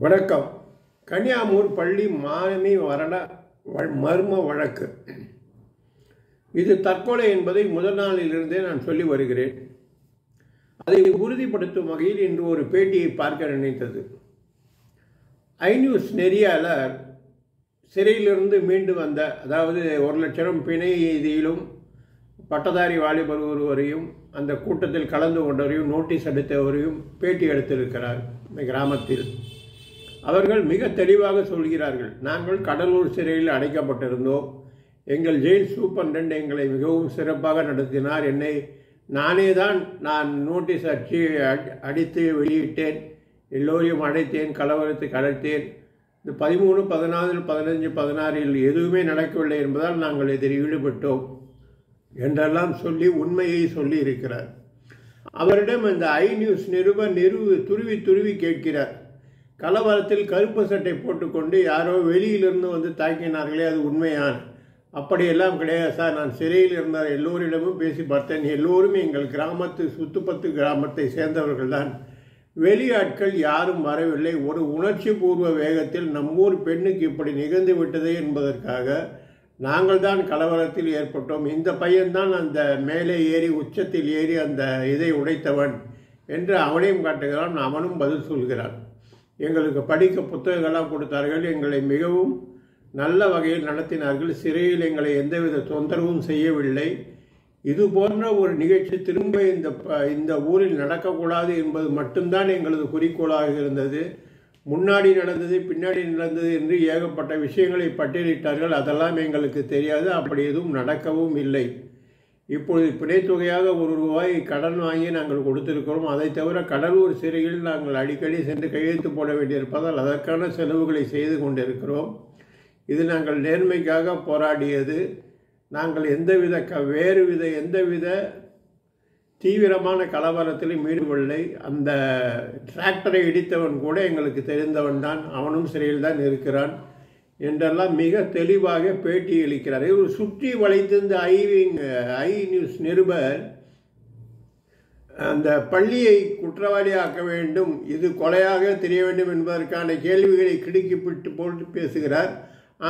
வணக்கம். கன்னியாமூர் பள்ளி மாணவி மரண வ- மர்ம வழக்கு. இது தற்கொலை என்பதை முதல் நாளிலிருந்தே நான் சொல்லி வருகிறேன். அதை உறுதிப்படுத்தும் வகையில் இன்று ஒரு பேட்டியை பார்க்க நினைத்தது. ஐநியூஸ் நெறியாளர் சிறையிலிருந்து மீண்டு வந்த அதாவது ஒரு லட்சம் பிணை எய்தியிலும் பட்டதாரி வாலிபர் ஒருவரையும் அந்த கூட்டத்தில் கலந்து கொண்டவரையும் நோட்டீஸ் அடித்தவரையும் பேட்டி எடுத்திருக்கிறார். இந்த கிராமத்தில் அவர்கள் மிக தெளிவாக சொல்கிறார்கள். நாங்கள் கடலூர் சிறையில் அடைக்கப்பட்டிருந்தோம். எங்கள் ஜெயில் சூப்பரண்ட் எங்களை மிகவும் சிறப்பாக நடத்தினார். என்னை நானே தான் நான் நோட்டீஸ் அடித்து அடித்து வெளியிட்டேன். எல்லோரையும் அடைத்தேன் கலவரத்துக்கு அழைத்தேன் இந்த பதிமூணு பதினாலு பதினஞ்சு பதினாறில் எதுவுமே நடக்கவில்லை என்பதால் நாங்கள் இதில் ஈடுபட்டோம் என்றெல்லாம் சொல்லி உண்மையை சொல்லி இருக்கிறார் அவரிடம் இந்த ஐ நியூஸ் நிருபர் நிறுவு துருவி துருவி கேட்கிறார். கலவரத்தில் கருப்பு சட்டை போட்டுக்கொண்டு யாரோ வெளியிலிருந்து வந்து தாக்கினார்களே அது உண்மையான. அப்படியெல்லாம் கிடையாது சார். நான் சிறையில் இருந்த எல்லோரிடமும் பேசி பார்த்தேன். எல்லோரும் எங்கள் கிராமத்து சுத்துப்பத்து கிராமத்தை சேர்ந்தவர்கள் தான் வெளியாட்கள் யாரும் வரவில்லை. ஒரு உணர்ச்சி பூர்வ வேகத்தில் நம்மூர் பெண்ணுக்கு இப்படி நிகழ்ந்து விட்டதே என்பதற்காக நாங்கள் தான் கலவரத்தில் ஏற்பட்டோம். இந்த பையன்தான் அந்த மேலே ஏறி உச்சத்தில் ஏறி அந்த இதை உடைத்தவன் என்று அவனையும் காட்டுகிறான். அவனும் பதில் சொல்கிறான். எங்களுக்கு படிக்க புத்தகங்கள்லாம் கொடுத்தார்கள். எங்களை மிகவும் நல்ல வகையில் நடத்தினார்கள். சிறையில் எங்களை எந்தவித தொந்தரவும் செய்யவில்லை. இது போன்ற ஒரு நிகழ்ச்சி திரும்ப இந்த ப- இந்த ஊரில் நடக்கக்கூடாது என்பது மட்டும்தான் எங்களது குறிக்கோளாக இருந்தது. முன்னாடி நடந்தது பின்னாடி நடந்தது என்று ஏகப்பட்ட விஷயங்களை பட்டியலிட்டார்கள். அதெல்லாம் எங்களுக்கு தெரியாது. அப்படி எதுவும் நடக்கவும் இல்லை. இப்பொழுது பிணைத்தொகையாக ஒரு ரூபாய் கடன் வாங்கி நாங்கள் கொடுத்திருக்கிறோம். அதை தவிர கடலூர் சிறையில் நாங்கள் அடிக்கடி சென்று கையெழுத்து போட வேண்டியிருப்பதால் அதற்கான செலவுகளை செய்து கொண்டிருக்கிறோம். இது நாங்கள் நேர்மைக்காக போராடியது. நாங்கள் எந்தவித க வேறு வித எந்தவித தீவிரமான கலவரத்திலும் ஈடுபடலை அந்த டிராக்டரை இடித்தவன் கூட எங்களுக்கு தெரிந்தவன் தான். அவனும் சிறையில் தான் இருக்கிறான். என்றெல்லாம் மிக தெளிவாக பேட்டியளிக்கிறார் இவர் சுற்றி வளைத்திருந்த ஐவிங் ஐ நியூஸ் நிருபர் அந்த பள்ளியை குற்றவாளியாக்க வேண்டும் இது கொலையாக தெரிய வேண்டும் என்பதற்கான கேள்விகளை கிடுக்கிப்பிட்டு போட்டு பேசுகிறார்.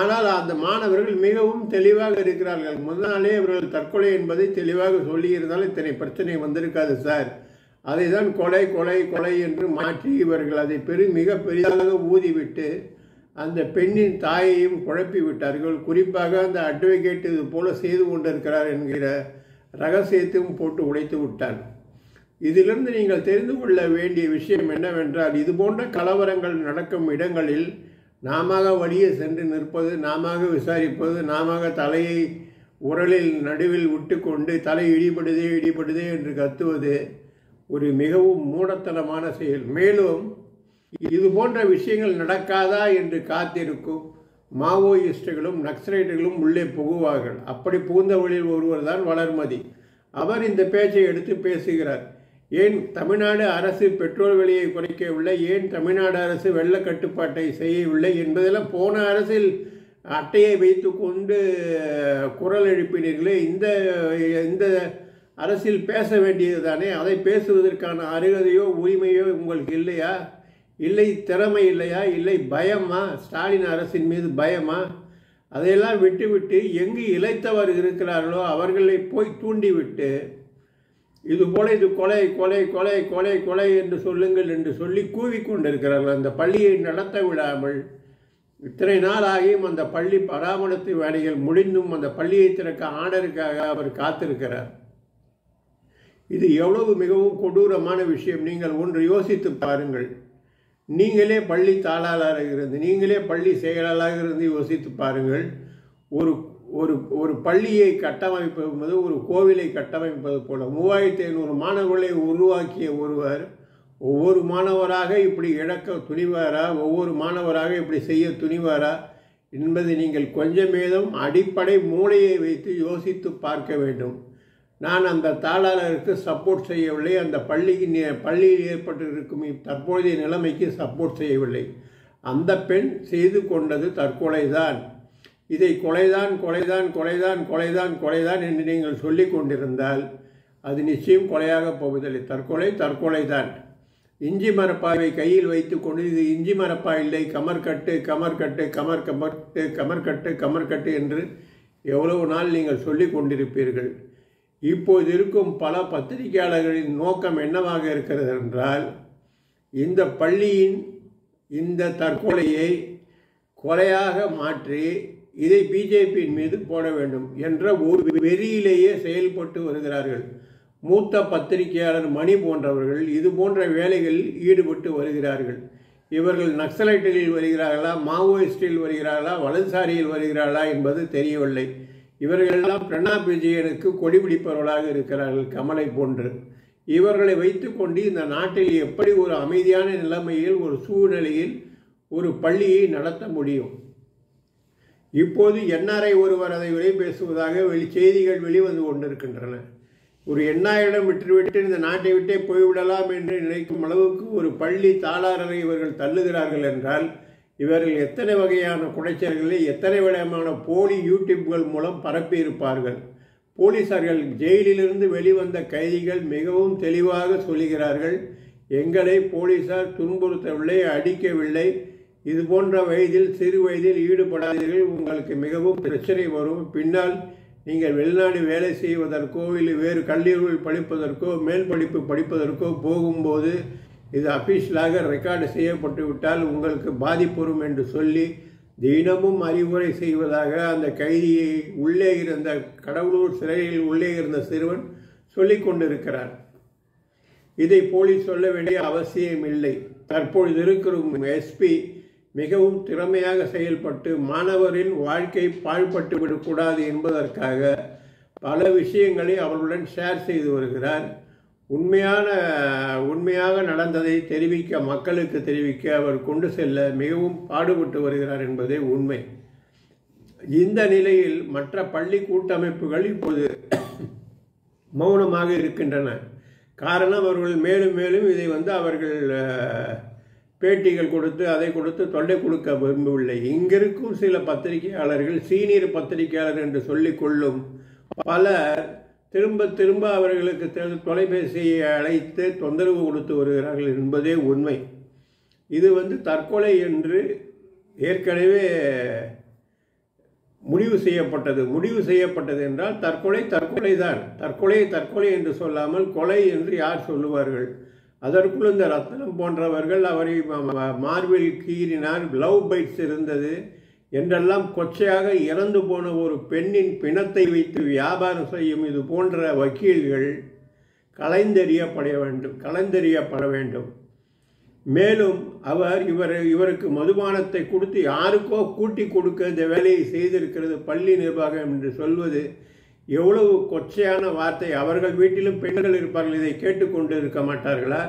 ஆனால் அந்த மாணவர்கள் மிகவும் தெளிவாக இருக்கிறார்கள். முன்னாலே இவர்கள் தற்கொலை என்பதை தெளிவாக சொல்லியிருந்தால் இத்தனை பிரச்சனை வந்திருக்காது சார். அதை தான் கொலை கொலை கொலை என்று மாற்றி இவர்கள் அதை பெரு மிக பெரிதாக ஊதிவிட்டு அந்த பெண்ணின் தாயையும் குழப்பி விட்டார்கள். குறிப்பாக அந்த அட்வொகேட் இது போல செய்து கொண்டிருக்கிறார் என்கிற ரகசியத்தையும் போட்டு உடைத்து விட்டான். இதிலிருந்து நீங்கள் தெரிந்து கொள்ள வேண்டிய விஷயம் என்னவென்றால் இது போன்ற கலவரங்கள் நடக்கும் இடங்களில் நாம வழியே சென்று நிற்பது நாம விசாரிப்பது நாம தலையை உரலில் நடுவில் விட்டுக்கொண்டு தலை இடிபடுதே இடிபடுதே என்று கத்துவது ஒரு மிகவும் மூடத்தனமான செயல். மேலும் இது போன்ற விஷயங்கள் நடக்காதா என்று காத்திருக்கும் மாவோயிஸ்டுகளும் நக்சலைட்டுகளும் உள்ளே புகுவார்கள். அப்படி புகுந்தவழில் ஒருவர் தான் வளர்மதி. அவர் இந்த பேச்சை எடுத்து பேசுகிறார். ஏன் தமிழ்நாடு அரசு பெட்ரோல் விலையை குறைக்கவில்லை? ஏன் தமிழ்நாடு அரசு வெள்ள கட்டுப்பாட்டை செய்யவில்லை என்பதெல்லாம் போன அரசில் அட்டையை வைத்துக்கொண்டு குரல் எழுப்பினீர்களே இந்த இந்த அரசில் பேச வேண்டியது தானே அதை பேசுவதற்கான அருகதையோ உரிமையோ உங்களுக்கு இல்லையா? இல்லை திறமை இல்லையா? இல்லை பயமா? ஸ்டாலின் அரசின் மீது பயமா? அதையெல்லாம் விட்டுவிட்டு எங்கு இளைத்தவர் இருக்கிறார்களோ அவர்களை போய் தூண்டிவிட்டு இது போல இது கொலை கொலை கொலை கொலை கொலை என்று சொல்லுங்கள் என்று சொல்லி கூவிக்கொண்டிருக்கிறார்கள் அந்த பள்ளியை நடத்த விடாமல் இத்தனை நாள் ஆகியும் அந்த பள்ளி பராமரித்து வேலைகள் முடிந்தும் அந்த பள்ளியை திறக்க ஆர்டருக்காக அவர் காத்திருக்கிறார். இது எவ்வளவு மிகவும் கொடூரமான விஷயம். நீங்கள் ஒன்று யோசித்து பாருங்கள். நீங்களே பள்ளி தாளாளராக இருந்து நீங்களே பள்ளி செயலாளராக இருந்து யோசித்து பாருங்கள். ஒரு ஒரு ஒரு பள்ளியை கட்டமைப்பது ஒரு கோவிலை கட்டமைப்பது போல மூவாயிரத்தி ஐநூறு மாணவர்களை உருவாக்கிய ஒருவர் ஒவ்வொரு மாணவராக இப்படி இழக்க துணிவாரா ஒவ்வொரு மாணவராக இப்படி செய்ய துணிவாரா என்பதை நீங்கள் கொஞ்சமேதும் அடிப்படை மூளையை வைத்து யோசித்து பார்க்க வேண்டும். நான் அந்த தாளாளருக்கு சப்போர்ட் செய்யவில்லை. அந்த பள்ளியின் பள்ளியில் ஏற்பட்டிருக்கும் தற்போதைய நிலைமைக்கு சப்போர்ட் செய்யவில்லை. அந்த பெண் செய்து கொண்டது தற்கொலைதான். இதை கொலைதான் கொலைதான் கொலைதான் கொலைதான் கொலைதான் என்று நீங்கள் சொல்லி கொண்டிருந்தால் அது நிச்சயம் கொலையாக போவதில்லை. தற்கொலை தற்கொலைதான். இஞ்சி மரப்பாவை கையில் வைத்துக்கொண்டு இது இஞ்சி மரப்பா இல்லை. கமர்கட்டு கமர்கட்டு கமர் கமர்கட்டு கமர்கட்டு கமர்கட்டு என்று எவ்வளவு நாள் நீங்கள் சொல்லிக் கொண்டிருப்பீர்கள். இப்போது இருக்கும் பல பத்திரிகையாளர்களின் நோக்கம் என்னவாக இருக்கிறது என்றால் இந்த பள்ளியின் இந்த தற்கொலையை கொலையாக மாற்றி இதை பிஜேபியின் மீது போட வேண்டும் என்ற ஒரு வெறியிலேயே செயல்பட்டு வருகிறார்கள். மூத்த பத்திரிகையாளர் மணி போன்றவர்கள் இது போன்ற வேலைகளில் ஈடுபட்டு வருகிறார்கள். இவர்கள் நக்சலைட்டுகளில் வருகிறார்களா மாவோயிஸ்டில் வருகிறார்களா வலதுசாரியில் வருகிறார்களா என்பது தெரியவில்லை. இவர்களெல்லாம் பிரணாப் விஜயனுக்கு கொடிபிடிப்பவர்களாக இருக்கிறார்கள் கமலை போன்று. இவர்களை வைத்துக்கொண்டு இந்த நாட்டில் எப்படி ஒரு அமைதியான நிலைமையில் ஒரு சூழ்நிலையில் ஒரு பள்ளியை நடத்த முடியும்? இப்போது என்ஆர்ஐ ஒருவர் அதை விலை பேசுவதாக வெளி செய்திகள் வெளிவந்து கொண்டிருக்கின்றன. ஒரு எண்ணாயிரம் விட்டுவிட்டு இந்த நாட்டை விட்டே போய்விடலாம் என்று நினைக்கும் அளவுக்கு ஒரு பள்ளி தாளாரரை இவர்கள் தள்ளுகிறார்கள் என்றால் இவர்கள் எத்தனை வகையான குடைச்சல்களை எத்தனை விதமான போலி யூடியூப்கள் மூலம் பரப்பியிருப்பார்கள்? போலீசார்கள் ஜெயிலிலிருந்து வெளிவந்த கைதிகள் மிகவும் தெளிவாக சொல்லுகிறார்கள் எங்களை போலீசார் துன்புறுத்தவில்லை அடிக்கவில்லை. இது போன்ற வயதில் சிறு வயதில் ஈடுபடாதீர்கள். உங்களுக்கு மிகவும் பிரச்சனை வரும். பின்னால் நீங்கள் வெளிநாடு வேலை செய்வதற்கோ இல்லை வேறு கல்லூரியில் படிப்பதற்கோ மேல் படிப்பு படிப்பதற்கோ போகும்போது இது அஃபீஷியலாக ரெக்கார்டு செய்யப்பட்டு விட்டால் உங்களுக்கு பாதிப்பெறும் வரும் என்று சொல்லி தினமும் அறிவுரை செய்வதாக அந்த கைதியை உள்ளே இருந்த கடவுளூர் சிறையில் உள்ளே இருந்த சிறுவன் சொல்லிக் கொண்டிருக்கிறார். இதை போலீஸ் சொல்ல வேண்டிய அவசியம் இல்லை. தற்பொழுது இருக்கிற எஸ்பி மிகவும் திறமையாக செயல்பட்டு மாணவரின் வாழ்க்கை பாழ்பட்டு விடக்கூடாது என்பதற்காக பல விஷயங்களை அவர்களுடன் ஷேர் செய்து வருகிறார். உண்மையான உண்மையாக நடந்ததை தெரிவிக்க மக்களுக்கு தெரிவிக்க அவர் கொண்டு செல்ல மிகவும் பாடுபட்டு வருகிறார் என்பதே உண்மை. இந்த நிலையில் மற்ற பள்ளி கூட்டமைப்புகள் இப்போது மௌனமாக இருக்கின்றன. காரணம் அவர்கள் மேலும் மேலும் இதை வந்து அவர்கள் பேட்டிகள் கொடுத்து அதை கொடுத்து தொண்டை கொடுக்க விரும்பவில்லை. இங்கிருக்கும் சில பத்திரிகையாளர்கள் சீனியர் பத்திரிகையாளர் என்று சொல்லிக்கொள்ளும் பலர் திரும்ப திரும்ப அவர்களுக்கு தொலைபேசியை அழைத்து தொந்தரவு கொடுத்து வருகிறார்கள் என்பதே உண்மை. இது வந்து தற்கொலை என்று ஏற்கனவே முடிவு செய்யப்பட்டது. முடிவு செய்யப்பட்டது என்றால் தற்கொலை தற்கொலை தான். தற்கொலை தற்கொலை என்று சொல்லாமல் கொலை என்று யார் சொல்லுவார்கள்? அதற்குள் இந்த ரத்னம் போன்றவர்கள் அவரை மார்பில் கீறினார். லவ் பைட்ஸ் இருந்தது. என்றெல்லாம் கொச்சையாக இறந்து போன ஒரு பெண்ணின் பிணத்தை வைத்து வியாபாரம் செய்யும் இது போன்ற வக்கீல்கள் கலைந்தெறியப்பட வேண்டும் கலைந்தெறியப்பட வேண்டும். மேலும் அவர் இவர் இவருக்கு மதுபானத்தை கொடுத்து யாருக்கோ கூட்டி கொடுக்க இந்த வேலையை செய்திருக்கிறது பள்ளி நிர்வாகம் என்று சொல்வது எவ்வளவு கொச்சையான வார்த்தை. அவர்கள் வீட்டிலும் பெண்கள் இருப்பார்கள் இதை கேட்டுக்கொண்டு இருக்க மாட்டார்களா?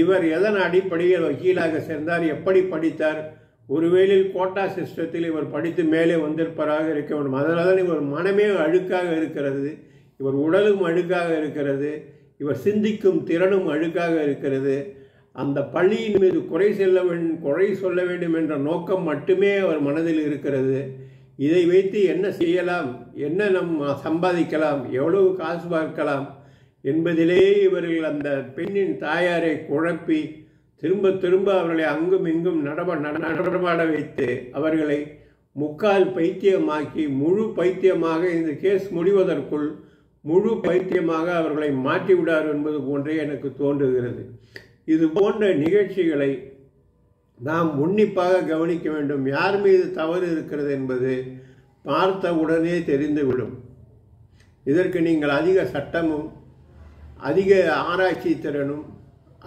இவர் எதன் அடிப்படையில் வக்கீலாக சேர்ந்தார்? எப்படி படித்தார்? ஒருவேளை கோட்டா சிஸ்டத்தில் இவர் படித்து மேலே வந்திருப்பதாக இருக்க வேண்டும். அதனால தான் இவர் மனமே அழுக்காக இருக்கிறது. இவர் உடலும் அழுக்காக இருக்கிறது. இவர் சிந்திக்கும் திறனும் அழுக்காக இருக்கிறது. அந்த பள்ளியின் மீது குறை செல்ல வேண்டும் குறை சொல்ல வேண்டும் என்ற நோக்கம் மட்டுமே அவர் மனதில் இருக்கிறது. இதை வைத்து என்ன செய்யலாம்? என்ன நம் சம்பாதிக்கலாம்? எவ்வளவு காசு பார்க்கலாம்? என்பதிலேயே இவர்கள் அந்த பெண்ணின் தாயாரை குழப்பி திரும்ப திரும்ப அவர்களை அங்கும் இங்கும் நடப நடமாட வைத்து அவர்களை முக்கால் பைத்தியமாக்கி முழு பைத்தியமாக இந்த கேஸ் முடிவதற்குள் முழு பைத்தியமாக அவர்களை மாற்றிவிடார் என்பது போன்றே எனக்கு தோன்றுகிறது. இது போன்ற நிகழ்ச்சிகளை நாம் உன்னிப்பாக கவனிக்க வேண்டும். யார் மீது தவறு இருக்கிறது என்பது பார்த்த உடனே தெரிந்துவிடும். இதற்கு நீங்கள் அதிக சட்டமும் அதிக ஆராய்ச்சி திறனும்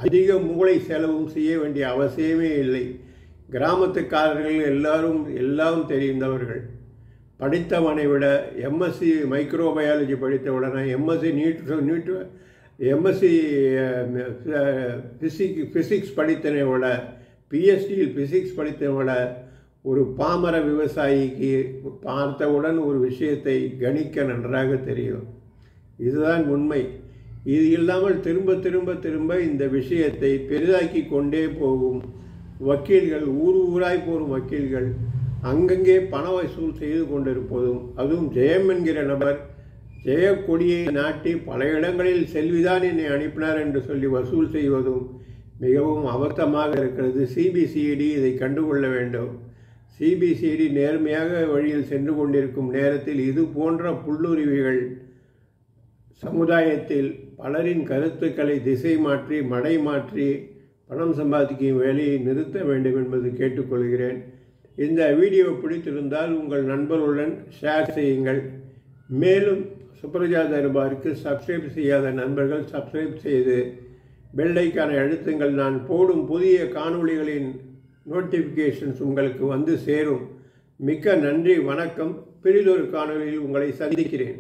அதிக மூளை செலவும் செய்ய வேண்டிய அவசியமே இல்லை. கிராமத்துக்காரர்கள் எல்லாரும் எல்லாம் தெரிந்தவர்கள். படித்தவனை விட எம்எஸ்சி மைக்ரோபயாலஜி படித்தவுடனே MSc NEET NEET MSc physic physics படித்தனை விட பிஎஸ்டியில் ஃபிசிக்ஸ் படித்தனை விட ஒரு பாமர விவசாயிக்கு பார்த்தவுடன் ஒரு விஷயத்தை கணிக்க நன்றாக தெரியும். இதுதான் உண்மை. இது இல்லாமல் திரும்ப திரும்ப திரும்ப இந்த விஷயத்தை பெரிதாக்கி கொண்டே போகும் வக்கீல்கள் ஊர் ஊராய் போகும் வக்கீல்கள் அங்கங்கே பண வசூல் செய்து கொண்டிருப்பதும் அதுவும் ஜெயம் என்கிற நபர் ஜெயக்கொடியை நாட்டி பல இடங்களில் செல்விதான் என்னை அனுப்பினார் என்று சொல்லி வசூல் செய்வதும் மிகவும் அபத்தமாக இருக்கிறது. சிபிசிஐடி இதை கண்டுகொள்ள வேண்டும். சிபிசிஐடி நேர்மையாக வழியில் சென்று கொண்டிருக்கும் நேரத்தில் இது போன்ற புல்லுருவிகள் சமுதாயத்தில் பலரின் கருத்துக்களை திசை மாற்றி மடை மாற்றி பணம் சம்பாதிக்கும் வேலையை நிறுத்த வேண்டும் என்பது கேட்டுக்கொள்கிறேன். இந்த வீடியோ பிடித்திருந்தால் உங்கள் நண்பர்களுடன் ஷேர் செய்யுங்கள். மேலும் சுப்ரஜா தர்பாருக்கு சப்ஸ்கிரைப் செய்யாத நண்பர்கள் சப்ஸ்கிரைப் செய்து பெல்லைக்கான எழுத்துங்கள் நான் போடும் புதிய காணொளிகளின் நோட்டிஃபிகேஷன்ஸ் உங்களுக்கு வந்து சேரும். மிக்க நன்றி வணக்கம். பிரிதொரு காணொளியில் உங்களை சந்திக்கிறேன்.